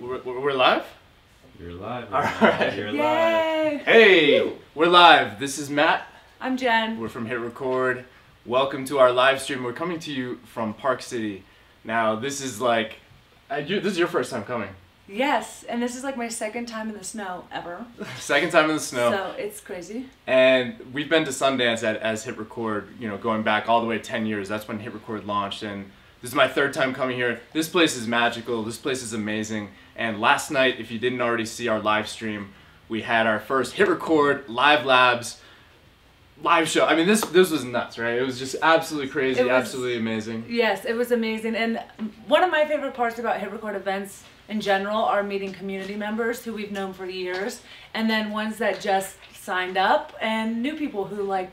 Wait, we're, we're live? You're live. All right. You're live. Hey, we're live. This is Matt. I'm Jen. We're from Hit Record. Welcome to our live stream. We're coming to you from Park City. Now, this is like, uh, you, this is your first time coming. Yes, and this is like my second time in the snow ever. Second time in the snow. So it's crazy. And we've been to Sundance at, as Hit Record, you know, going back all the way 10 years. That's when Hit Record launched. And this is my third time coming here. This place is magical. This place is amazing. And last night, if you didn't already see our live stream, we had our first Hit Record Live Labs live show. I mean, this this was nuts, right? It was just absolutely crazy, was- absolutely amazing. Yes, it was amazing. And one of my favorite parts about Hit Record events in general are meeting community members who we've known for years, and then ones that just signed up and new people who like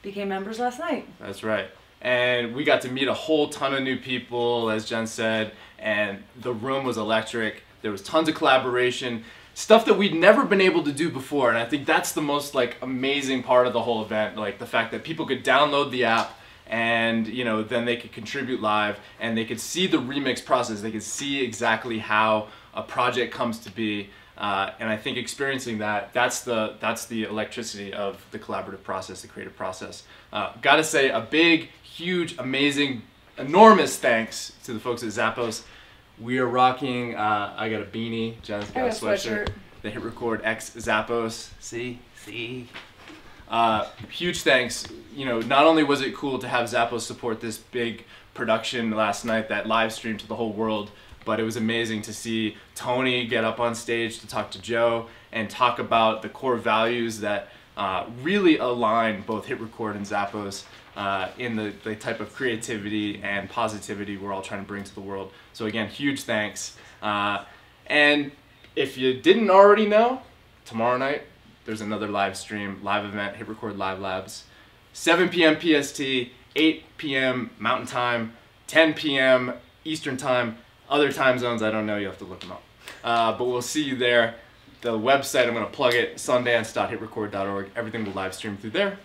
became members last night. That's right. And we got to meet a whole ton of new people, as Jen said, and the room was electric. There was tons of collaboration, stuff that we'd never been able to do before. And I think that's the most like amazing part of the whole event, like the fact that people could download the app and you know then they could contribute live and they could see the remix process. They could see exactly how a project comes to be. Uh, and I think experiencing that, that's the, that's the electricity of the collaborative process, the creative process. Uh, gotta say a big, huge, amazing, enormous thanks to the folks at Zappos. We are rocking, uh, I got a beanie, Jen's got got a sweatshirt, sweatshirt. the Hit Record X Zappos. See? See? Uh, huge thanks. You know, not only was it cool to have Zappos support this big production last night that live streamed to the whole world, but it was amazing to see Tony get up on stage to talk to Joe and talk about the core values that uh, really align both Hit Record and Zappos uh, in the, the type of creativity and positivity we're all trying to bring to the world. So again, huge thanks. Uh, and if you didn't already know, tomorrow night there's another live stream, live event, Hit Record Live Labs. 7 p.m. PST, 8 p.m. Mountain Time, 10 p.m. Eastern Time. Other time zones, I don't know, you have to look them up. Uh, but we'll see you there. The website, I'm going to plug it, sundance.hitrecord.org. Everything will live stream through there.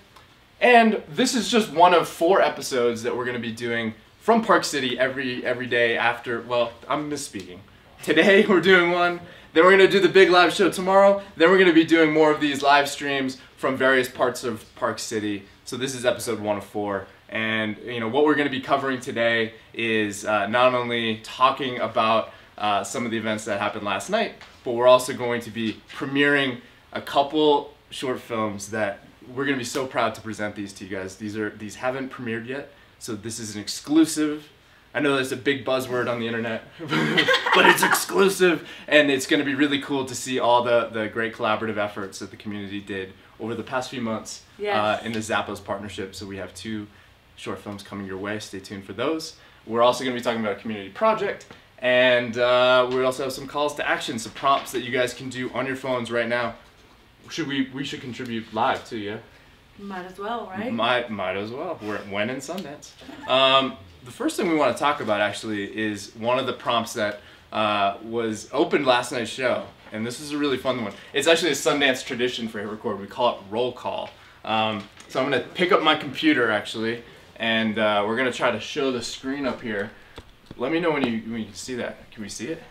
And this is just one of four episodes that we're going to be doing from Park City every every day after, well, I'm misspeaking. Today we're doing one, then we're going to do the big live show tomorrow, then we're going to be doing more of these live streams from various parts of Park City. So this is episode one of four. And you know what we're going to be covering today is uh, not only talking about uh, some of the events that happened last night, but we're also going to be premiering a couple short films that we're going to be so proud to present these to you guys. These are these haven't premiered yet, so this is an exclusive. I know that's a big buzzword on the internet, but it's exclusive, and it's going to be really cool to see all the the great collaborative efforts that the community did over the past few months Yes. uh, in the Zappos partnership. So we have two short films coming your way. Stay tuned for those. We're also going to be talking about a community project, and uh, we also have some calls to action, some prompts that you guys can do on your phones right now. Should we? We should contribute live too, yeah. Might as well, right? Might might as well. We're at when in Sundance. Um, the first thing we want to talk about actually is one of the prompts that uh, was opened last night's show, and this is a really fun one. It's actually a Sundance tradition for Hit Record. We call it roll call. Um, so I'm gonna pick up my computer actually, and uh, we're gonna try to show the screen up here. Let me know when you when you see that. Can we see it?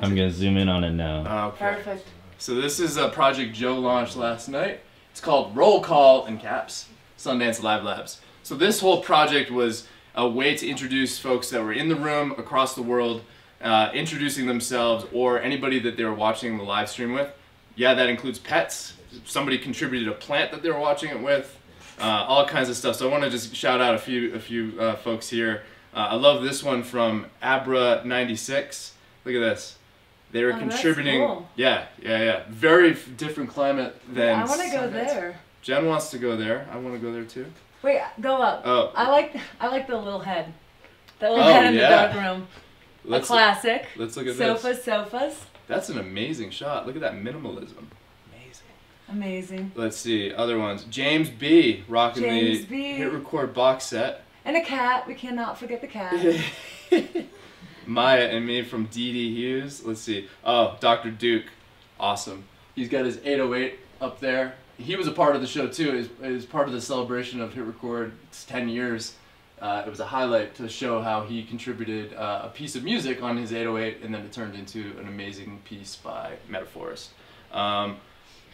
I'm gonna zoom in on it now. Okay. Perfect. So this is a project Joe launched last night. It's called Roll Call in caps, Sundance Live Labs. So this whole project was a way to introduce folks that were in the room across the world, uh, introducing themselves or anybody that they were watching the live stream with. Yeah, that includes pets. Somebody contributed a plant that they were watching it with. Uh, all kinds of stuff. So I want to just shout out a few a few uh, folks here. Uh, I love this one from Abra96. Look at this. They were Oh, contributing. cool. Yeah, yeah, yeah. Very f- different climate than. I want to go there. Jen wants to go there. I want to go there too. Wait, go up. Oh. I like I like the little head. The little Oh, head in yeah. the dark room. Let's a classic. let's look at sofas, this. sofas. That's an amazing shot. Look at that minimalism. Amazing. Amazing. Let's see other ones. James B. rocking James the B. hit record box set. And a cat. We cannot forget the cat. Maya and me from DD Hughes. Let's see. Oh, Dr. Duke. Awesome. He's got his 808 up there. He was a part of the show too. Is is part of the celebration of Hit Record. It's 10 years. uh, it was a highlight to show how he contributed uh, a piece of music on his 808 and then it turned into an amazing piece by Metaphors. Um,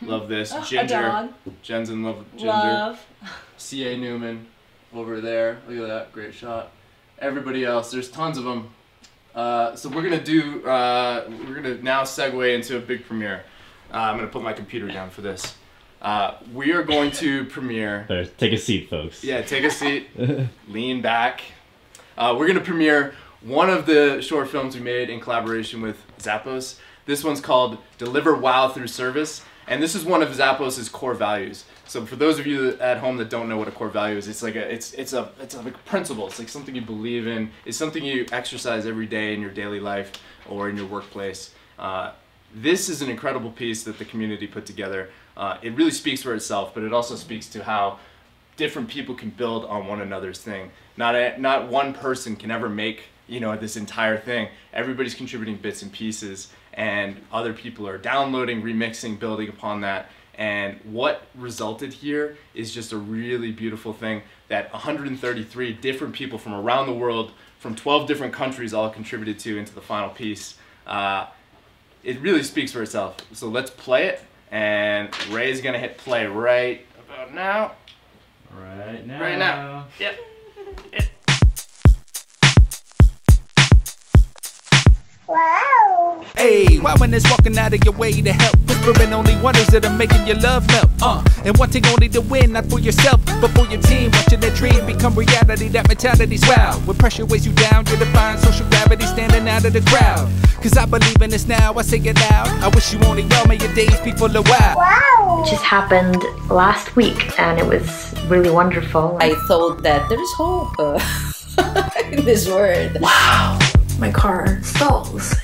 love this. Ginger. Jen's in love with Ginger. Love. C.A. Newman over there. Look at that. Great shot. Everybody else. There's tons of them. Uh, so we're going to do, uh, we're going to now segue into a big premiere. Uh, I'm going to put my computer down for this. Uh, we are going to premiere. There, take a seat, folks. Yeah, take a seat, lean back. Uh, we're gonna premiere one of the short films we made in collaboration with Zappos. This one's called Deliver Wow Through Service, and this is one of Zappos' core values. So for those of you at home that don't know what a core value is, it's like a it's it's a it's a like principle. It's like something you believe in. It's something you exercise every day in your daily life or in your workplace. Uh, this is an incredible piece that the community put together. Uh, it really speaks for itself, but it also speaks to how different people can build on one another's thing. Not a, not one person can ever make you know this entire thing. Everybody's contributing bits and pieces, and other people are downloading, remixing, building upon that. And what resulted here is just a really beautiful thing that 133 different people from around the world, from 12 different countries, all contributed to into the final piece. Uh, it really speaks for itself. So let's play it, and Ray's gonna hit play right about now. Right now. Right now. Yep. Hey, why when it's walking out of your way to help? Whispering only wonders that are making your love melt. Uh, and wanting only to win, not for yourself, but for your team. Watching that dream become reality, that mentality's wild. When pressure weighs you down, you define social gravity standing out of the crowd. Cause I believe in this now, I say it loud. I wish you only well, may your days be full of wow. It just happened last week and it was really wonderful. I thought that there is hope uh, in this world. Wow. My car stalls and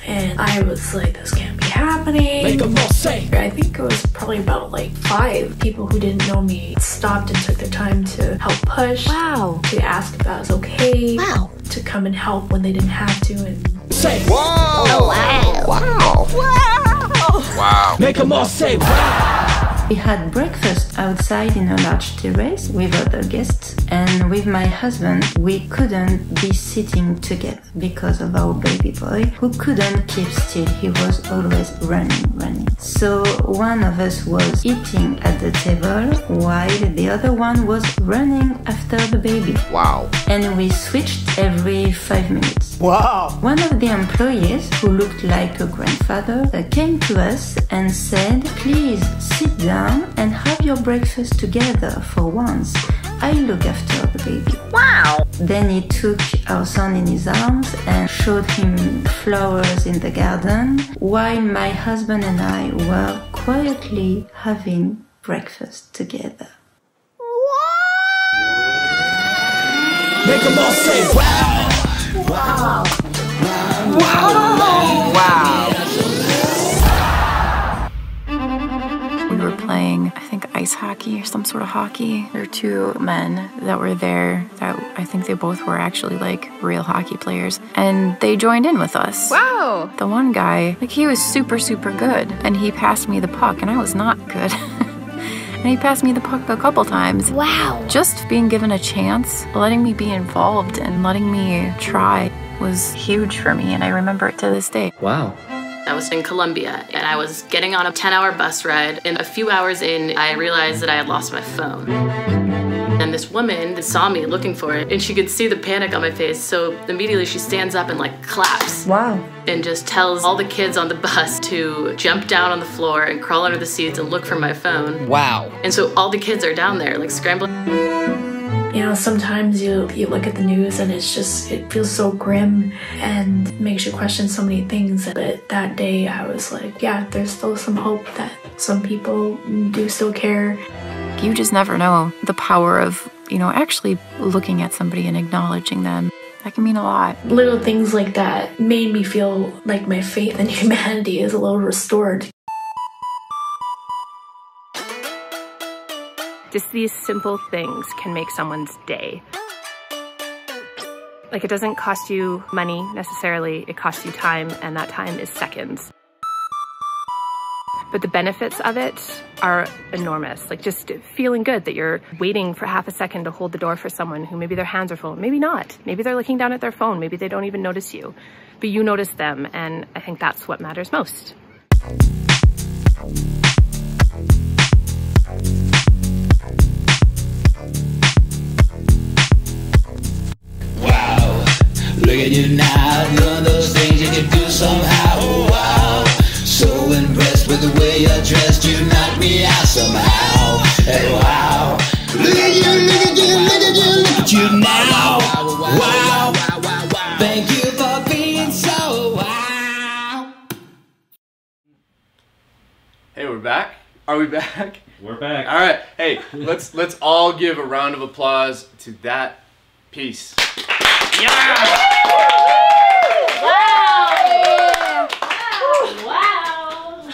I was like, this can't be happening. Make them all say. I think it was probably about like five people who didn't know me stopped and took their time to help push. Wow. To ask if I was okay. Wow. To come and help when they didn't have to and Say, Oh, wow. Wow. Wow. wow. Make them all say, wow. We had breakfast outside in a large terrace with other guests, and with my husband, we couldn't be sitting together because of our baby boy who couldn't keep still. He was always running, running. So one of us was eating at the table while the other one was running after the baby. Wow. And we switched every five minutes. Wow. One of the employees, who looked like a grandfather, came to us and said, Please sit down and have your breakfast together for once. I look after the baby. Wow. Then he took our son in his arms and showed him flowers in the garden, while my husband and I were quietly having breakfast together. Make them all say, wow. wow. We were playing, I think, ice hockey or some sort of hockey. There were two men that were there that I think they both were actually like real hockey players. And they joined in with us. Wow. The one guy, like, he was super, super good. And he passed me the puck, and I was not good. and he passed me the puck a couple times. Wow. Just being given a chance, letting me be involved, and letting me try was huge for me. And I remember it to this day. Wow. I was in Colombia and I was getting on a 10 hour bus ride. And a few hours in, I realized that I had lost my phone. And this woman saw me looking for it and she could see the panic on my face. So immediately she stands up and like claps. Wow. And just tells all the kids on the bus to jump down on the floor and crawl under the seats and look for my phone. Wow. And so all the kids are down there like scrambling. You know, sometimes you you look at the news and it's just it feels so grim and makes you question so many things. But that day I was like, yeah, there's still some hope that some people do still care. You just never know the power of, you know, actually looking at somebody and acknowledging them. That can mean a lot. Little things like that made me feel like my faith in humanity is a little restored. Just these simple things can make someone's day. Like it doesn't cost you money necessarily, it costs you time, and that time is seconds. but the benefits of it are enormous. Like just feeling good that you're waiting for half a second to hold the door for someone who maybe their hands are full, maybe not. Maybe they're looking down at their phone, maybe they don't even notice you, but you notice them, and I think that's what matters most. Look at you now, doing those things you can do somehow. Wow, so impressed with the way you're dressed, you knock me out somehow. Hey, wow, look at you, look at you, look at you, look at you now. Wow, thank you for being so wow. Hey, we're back. Are we back? We're back. All right. Hey, let's let's all give a round of applause to that piece. Wow.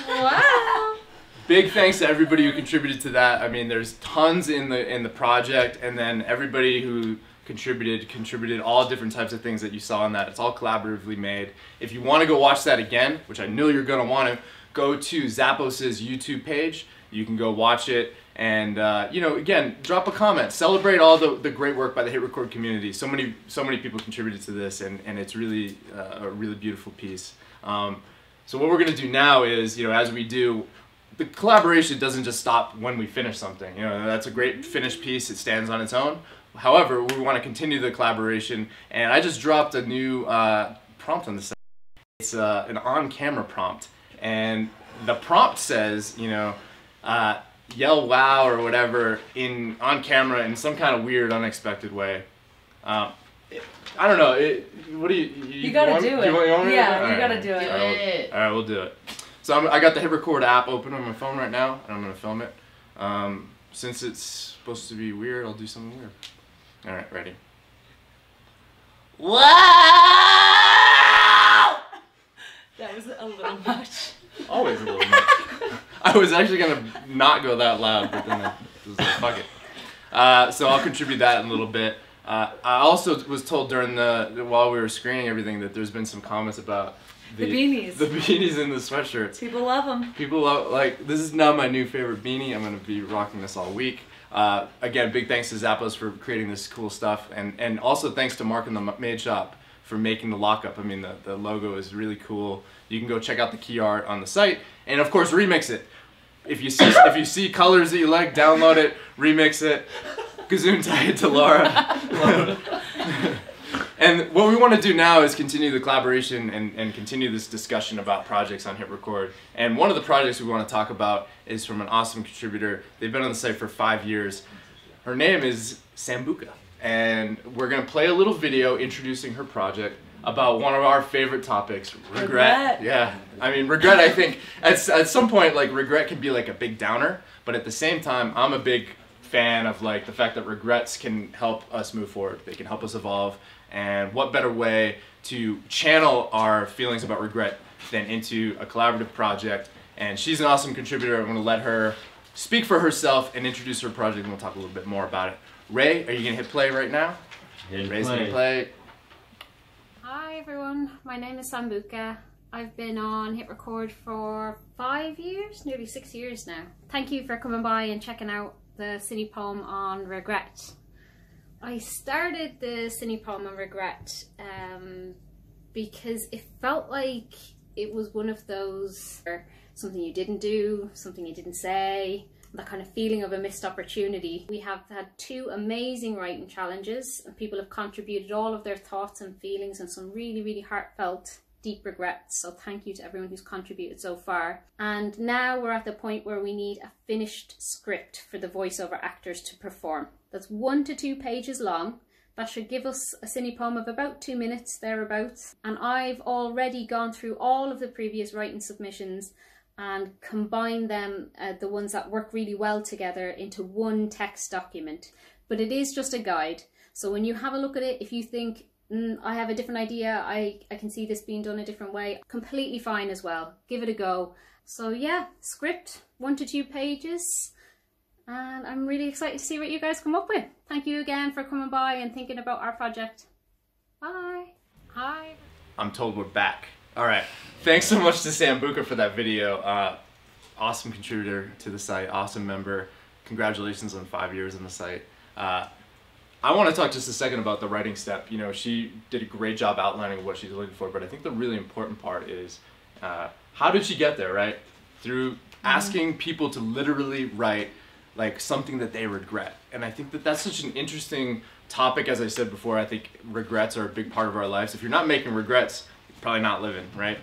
Wow. Big thanks to everybody who contributed to that. I mean, there's tons in the in the project, and then everybody who contributed contributed all different types of things that you saw in that. It's all collaboratively made. If you want to go watch that again, which I know you're gonna want to, go to Zappos's YouTube page. You can go watch it, and uh, you know, again, drop a comment. Celebrate all the, the great work by the Hit Record community. So many so many people contributed to this, and and it's really uh, a really beautiful piece. Um, so what we're gonna do now is, you know, as we do, the collaboration doesn't just stop when we finish something. You know, that's a great finished piece. It stands on its own. However, we want to continue the collaboration, and I just dropped a new uh, prompt on the site. It's uh, an on-camera prompt, and the prompt says, you know, uh, yell "wow" or whatever in on camera in some kind of weird, unexpected way. Um, it- I don't know. It, what do you? You, You gotta want- do you it. want- you want me to Yeah, do it? you All gotta do it. All right, we'll- Do it. all right, we'll do it. So I'm, I got the Hit Record app open on my phone right now, and I'm gonna film it. Um, since it's supposed to be weird, I'll do something weird. All right, ready? Wow. That was a little much. Always a little much. I was actually gonna not go that loud, but then I was like, fuck it. Uh, so I'll contribute that in a little bit. Uh, I also was told during the while we were screening everything that there's been some comments about The beanies. the beanies and the sweatshirts. People love them. People love like this is now my new favorite beanie. I'm gonna be rocking this all week. Uh, again, big thanks to Zappos for creating this cool stuff, and and also thanks to Mark and the Made Shop for making the lockup. I mean, the the logo is really cool. You can go check out the key art on the site, and of course, remix it. If you see if you see colors that you like, download it, remix it. Gazoon tie it to Laura. And what we want to do now is continue the collaboration and, and continue this discussion about projects on Hit Record. And one of the projects we want to talk about is from an awesome contributor. They've been on the site for five years. Her name is Sambuka. And we're going to play a little video introducing her project about one of our favorite topics, regret. Regret. Yeah. I mean, regret, I think, at, at some point, like, regret can be like a big downer. But at the same time, I'm a big fan of like the fact that regrets can help us move forward. They can help us evolve. And what better way to channel our feelings about regret than into a collaborative project? And she's an awesome contributor. I'm going to let her speak for herself and introduce her project, and we'll talk a little bit more about it. Ray, are you going to hit play right now? Hit Ray's going to play. Hi everyone, my name is Sambuka. I've been on Hit Record for five years, nearly six years now. Thank you for coming by and checking out the cine poem on regret. I started the cine poem on regret um, because it felt like it was one of those something you didn't do, something you didn't say, that kind of feeling of a missed opportunity. We have had two amazing writing challenges and people have contributed all of their thoughts and feelings and some really, really heartfelt deep regrets. So thank you to everyone who's contributed so far. And now we're at the point where we need a finished script for the voiceover actors to perform. That's one to two pages long. That should give us a cine poem of about two minutes thereabouts. And I've already gone through all of the previous writing submissions and combine them, uh, the ones that work really well together, into one text document. But it is just a guide. So when you have a look at it, if you think, mm, I have a different idea, I, I can see this being done a different way, completely fine as well. Give it a go. So yeah, script, one to two pages. And I'm really excited to see what you guys come up with. Thank you again for coming by and thinking about our project. Bye. Hi. I'm told we're back. All right. Thanks so much to Sambuca for that video. Uh, awesome contributor to the site, awesome member. Congratulations on five years on the site. Uh, I want to talk just a second about the writing step. You know, she did a great job outlining what she's looking for, but I think the really important part is uh, how did she get there, right? Through asking people to literally write like something that they regret. And I think that that's such an interesting topic. As I said before, I think regrets are a big part of our lives. If you're not making regrets, probably not living, right?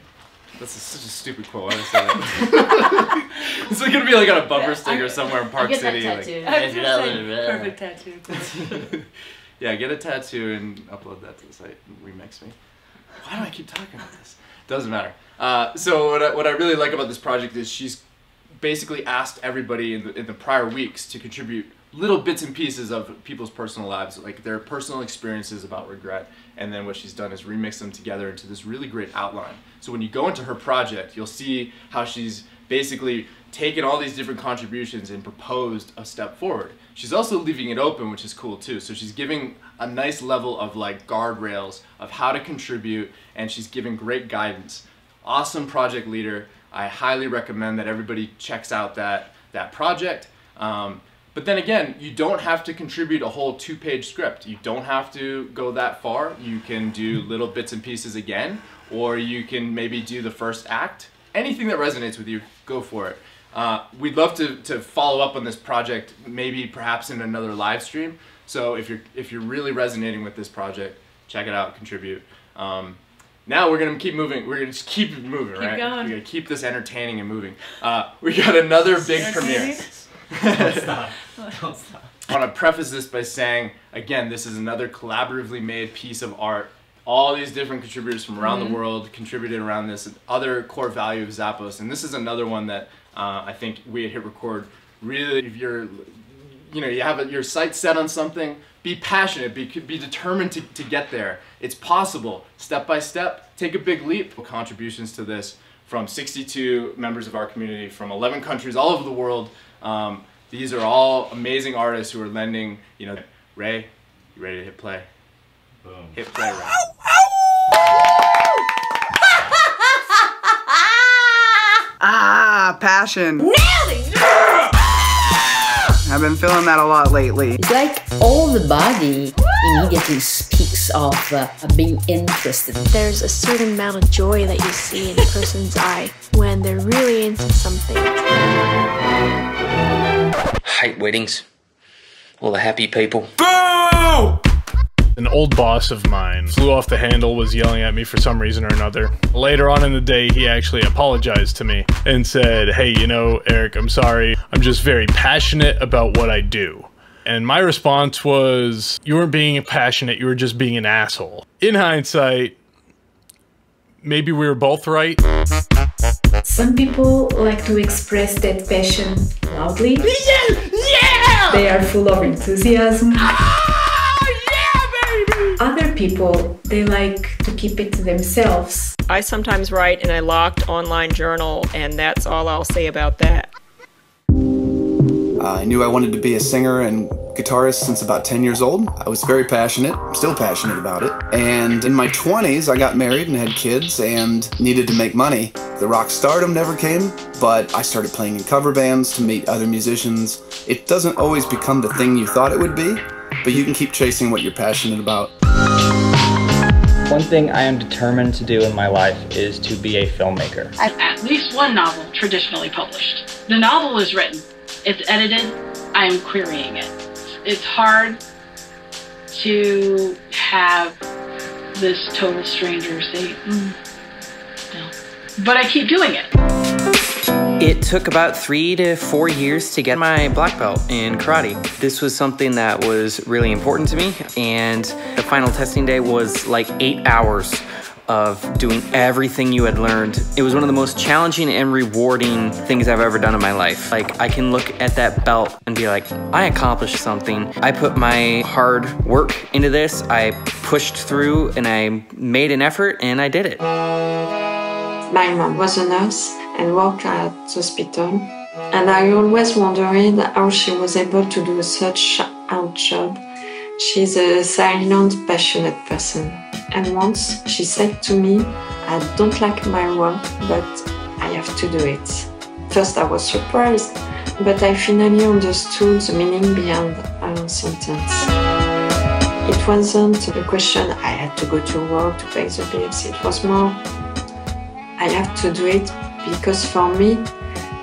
That's a, such a stupid quote. Why I say that? it's like gonna be like on a bumper sticker somewhere in Park get that City. like. I was say, perfect tattoo. yeah, get a tattoo and upload that to the site. Remix me. Why do I keep talking about this? Doesn't matter. Uh, so what I, what I really like about this project is she's basically asked everybody in the, in the prior weeks to contribute little bits and pieces of people's personal lives, like their personal experiences about regret. And then what she's done is remix them together into this really great outline. So when you go into her project, you'll see how she's basically taken all these different contributions and proposed a step forward. She's also leaving it open, which is cool too. So she's giving a nice level of like guardrails of how to contribute and she's giving great guidance. Awesome project leader. I highly recommend that everybody checks out that, that project. Um, but then again, you don't have to contribute a whole two page script. You don't have to go that far. You can do little bits and pieces again, or you can maybe do the first act. Anything that resonates with you, go for it. Uh, we'd love to, to follow up on this project, maybe perhaps in another live stream. So if you're, if you're really resonating with this project, check it out, contribute. Um, now we're gonna keep moving. We're gonna just keep moving, Keep right? going. We're gonna keep this entertaining and moving. Uh, we got another big premiere. Don't stop. Don't stop. I want to preface this by saying, again, this is another collaboratively made piece of art. All these different contributors from around Mhm. the world contributed around this other core value of Zappos. And this is another one that uh, I think we at Hit Record really, if you're, you know, you have a, your sight set on something, be passionate, be, be determined to, to get there. It's possible, step by step, take a big leap. Contributions to this from 62 members of our community from 11 countries all over the world. Um, these are all amazing artists who are lending, you know, Ray, you ready to hit play? Boom. Hit play, Ray. Ah, passion. I've been feeling that a lot lately. It's like all the body immediately speaks of uh, being interested. There's a certain amount of joy that you see in a person's eye when they're really into something. Hate weddings. All the happy people. Boo! An old boss of mine flew off the handle, was yelling at me for some reason or another. Later on in the day, he actually apologized to me and said, Hey, you know, Eric, I'm sorry. I'm just very passionate about what I do. And my response was, You weren't being passionate, you were just being an asshole. In hindsight, maybe we were both right. Some people like to express that passion loudly. Yeah! Yeah! They are full of enthusiasm. Oh, yeah, baby! Other people, they like to keep it to themselves. I sometimes write in a locked online journal, and that's all I'll say about that. Uh, I knew I wanted to be a singer and guitarist since about 10 years old. I was very passionate, still passionate about it. And in my 20s, I got married and had kids and needed to make money. The rock stardom never came, but I started playing in cover bands to meet other musicians. It doesn't always become the thing you thought it would be, but you can keep chasing what you're passionate about. One thing I am determined to do in my life is to be a filmmaker. I've at least one novel traditionally published. The novel is written, it's edited, I am querying it. It's hard to have this total stranger say, mm, no. But I keep doing it. It took about three to four years to get my black belt in karate. This was something that was really important to me, and the final testing day was like eight hours of doing everything you had learned. It was one of the most challenging and rewarding things I've ever done in my life. Like, I can look at that belt and be like, I accomplished something. I put my hard work into this, I pushed through, and I made an effort, and I did it. My mom was a nurse and worked at the hospital, and I always wondered how she was able to do such a hard job. She's a silent, passionate person. And once she said to me, I don't like my work, but I have to do it. first I was surprised, but I finally understood the meaning behind her sentence. It wasn't a question I had to go to work to pay the bills, it was more I have to do it because for me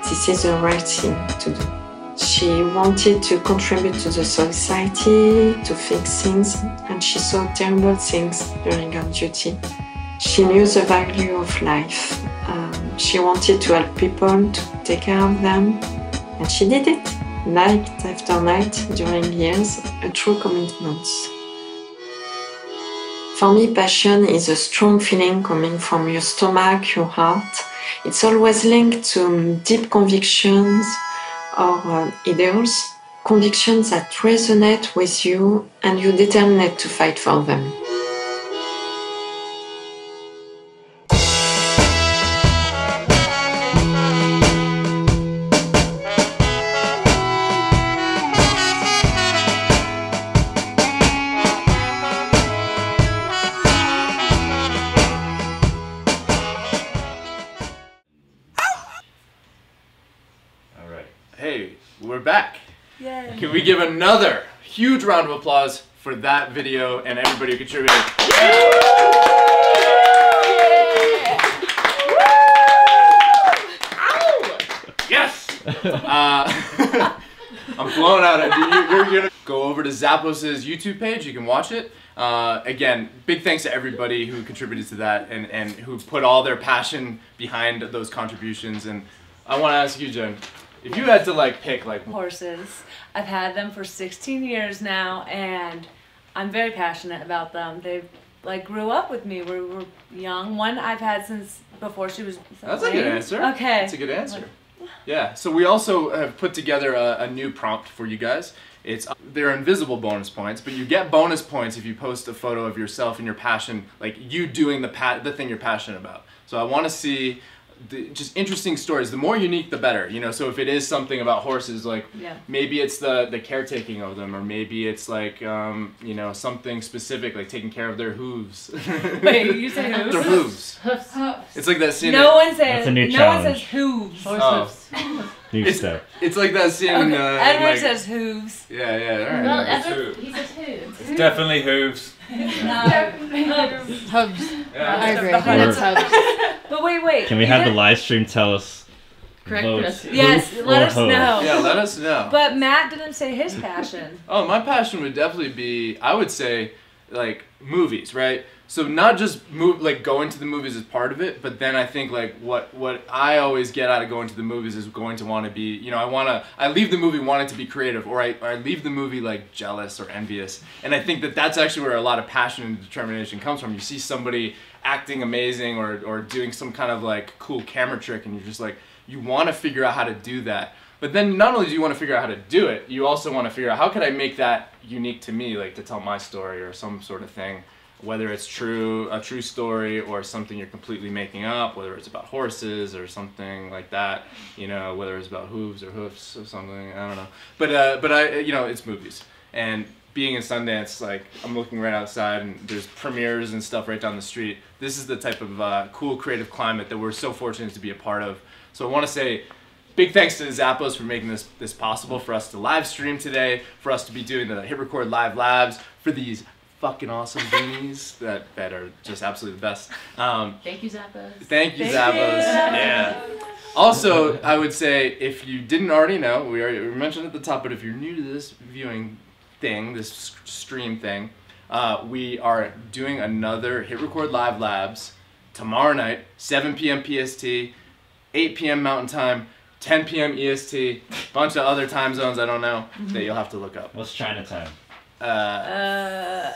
this is the right thing to do. She wanted to contribute to the society, to fix things, and she saw terrible things during her duty. She knew the value of life. Um, she wanted to help people, to take care of them, and she did it, night after night during years, a true commitment. For me, passion is a strong feeling coming from your stomach, your heart. It's always linked to deep convictions or uh, ideals, convictions that resonate with you and you're determined to fight for them. Another huge round of applause for that video and everybody who contributed? Yes! Uh, I'm blowing out. You're, you're gonna go over to Zappos' YouTube page. You can watch it. Uh, again, big thanks to everybody who contributed to that and, and who put all their passion behind those contributions. And I want to ask you, Jen, if you had to like pick like horses. I've had them for 16 years now, and I'm very passionate about them. They like grew up with me. We were young. One I've had since before she was. That's a good answer. Okay. That's a good answer. Yeah. So we also have put together a, a new prompt for you guys. It's uh, they're invisible bonus points, but you get bonus points if you post a photo of yourself and your passion, like you doing the pa- the thing you're passionate about. So I want to see the, just interesting stories. The more unique, the better. You know. So if it is something about horses, like Yeah. maybe it's the the caretaking of them, or maybe it's like um, you know something specific, like taking care of their hooves. Wait, you say hooves? Their hooves. Hoofs. It's like that scene. No in- one says. That's a new no challenge. one says hooves. Horse Oh. New It's, step. it's like that scene. Okay, Uh, Edward like, says hooves. Yeah, yeah. All right. Well, Edward, who. he says hooves. It's definitely hooves. Hooves. Hubs. Yeah. I agree. Or- It's hubs. But wait, wait. Can we have the live stream tell us Correct votes? pronunciation. Yes, Hoof let us hoe? know. Yeah, let us know. But Matt didn't say his passion. Oh, my passion would definitely be, I would say, like movies, right? So not just move, like going to the movies is part of it, but then I think like what what I always get out of going to the movies is going to want to be, you know, I want to, I leave the movie wanting to be creative, or I, or I leave the movie like jealous or envious, and I think that that's actually where a lot of passion and determination comes from. You see somebody acting amazing or or doing some kind of like cool camera trick, and you're just like, you want to figure out how to do that. But then not only do you want to figure out how to do it, you also want to figure out how could I make that unique to me, like to tell my story or some sort of thing, whether it's true, a true story or something you're completely making up, whether it's about horses or something like that, you know, whether it's about hooves or hoofs or something, I don't know. But uh, but I, you know, it's movies and being in Sundance, like I'm looking right outside and there's premieres and stuff right down the street. This is the type of uh, cool creative climate that we're so fortunate to be a part of. So I want to say big thanks to Zappos for making this this possible for us to live stream today, for us to be doing the Hit Record Live Labs, for these fucking awesome beanies that, that are just absolutely the best. Um, Thank you, Zappos. Thank you, Thank Zappos. you. Yeah. Also, I would say if you didn't already know, we already we mentioned at the top, but if you're new to this viewing thing, this stream thing, uh, we are doing another Hit Record Live Labs tomorrow night, 7 p.m. PST, 8 p.m. Mountain Time, 10 p.m. EST, bunch of other time zones I don't know that you'll have to look up. What's Chinatown? Uh, Uh,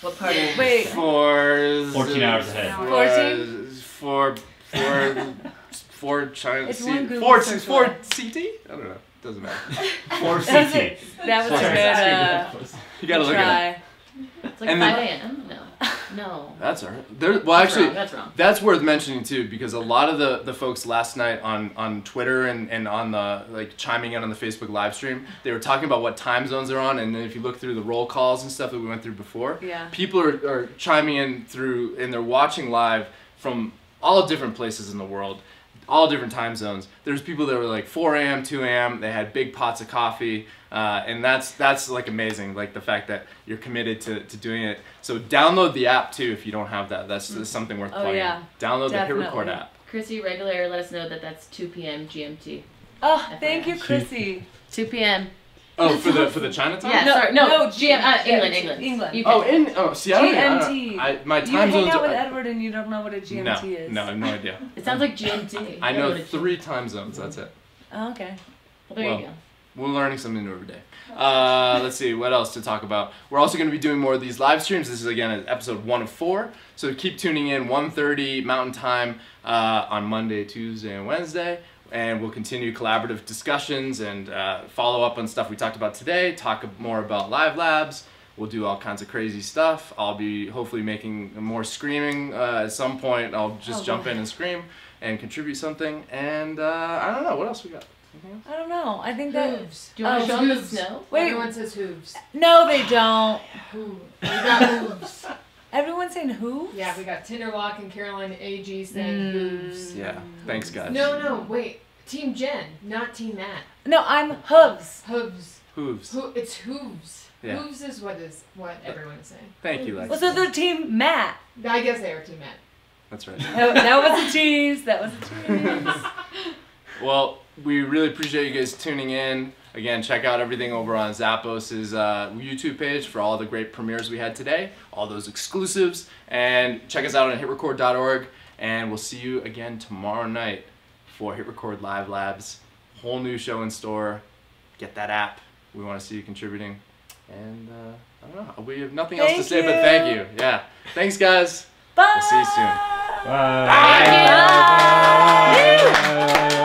what part of Wait. for 14 hours ahead. For for for for China. It's C- one Google for search for bar. CT. I don't know. Doesn't matter. For That was CT. a, that was a good uh, You gotta look at it. It's like And 5 a.m. No. No. That's alright. There, well, That's actually, wrong, that's wrong. that's worth mentioning too, because a lot of the, the folks last night on, on Twitter and, and on the like chiming in on the Facebook live stream, they were talking about what time zones they're on, and then if you look through the roll calls and stuff that we went through before, Yeah. people are, are chiming in through and they're watching live from all different places in the world, all different time zones. There's people that were like 4 a.m., 2 a.m. They had big pots of coffee, uh, and that's that's like amazing. Like the fact that you're committed to, to doing it. So download the app too if you don't have that. That's, that's something worth Oh, playing. yeah. Download the Hit Definitely. Record app. Chrissy Regular let us know that that's 2 p.m. GMT. Oh, thank you, Chrissy. 2 p.m. Oh, for the for the Chinatown. Yeah, No, sorry. No, no, GM, uh, GMT. England, England. England. UK. Oh, in oh, see, I don't, I don't- GMT. I, my you hang zones. out with are- Edward and you don't know what a GMT no, is. no, I have no idea. It sounds like GMT. I know three time zones. That's it. Oh, okay. Well, there Well, you go. We're learning something new every day. Uh, let's see what else to talk about. We're also going to be doing more of these live streams. This is again episode one of four. So keep tuning in 1:30 Mountain Time uh, on Monday, Tuesday, and Wednesday. And we'll continue collaborative discussions and uh, follow up on stuff we talked about today. Talk more about live labs. We'll do all kinds of crazy stuff. I'll be hopefully making more screaming uh, at some point. I'll just Oh, jump boy. in and scream and contribute something. And uh, I don't know what else we got. I don't know. I think that. Hooves. Do you want Oh, to show them the hooves. snow? Wait. Everyone says hooves. No, they don't. Who? We got hooves. Everyone's saying who? Yeah, we got Tinderlock and Caroline AG saying mm. hooves. Yeah. Thanks, guys. No, no, wait. Team Jen, not Team Matt. No, I'm hooves. Hooves. Hooves. Ho- it's hooves. Yeah. Hooves is what is what everyone is saying. Thank you, Hooves. Lex. Well, so they're team Matt. I guess they are Team Matt. That's right. That, that was a tease. That was a tease. Well, we really appreciate you guys tuning in. Again, check out everything over on Zappos' uh, YouTube page for all the great premieres we had today, all those exclusives, and check us out on hitrecord.org. And we'll see you again tomorrow night for Hit Record Live Labs. Whole new show in store. Get that app. We want to see you contributing. And uh, I don't know. We have nothing else to Thank say but thank you. Yeah. Thanks, guys. Bye. We'll see you soon. Bye. Bye.